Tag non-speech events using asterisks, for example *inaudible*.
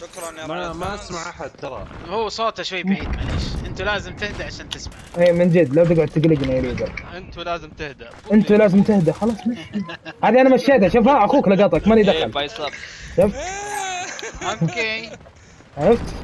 شكرا يا ما ما أسمع أحد ترى. هو صوته شوي بعيد معليش. أنتوا لازم تهدى عشان تسمع. اي من جد لا تقعد تقلقنا يا leader أنتوا لازم تهدى أنتوا لازم تهدى خلاص *laughs* هذه أنا مشيتها. شوفها أخوك لقطك مالي دخل. إيه، فيصل شفت إيه. okay. عرفت؟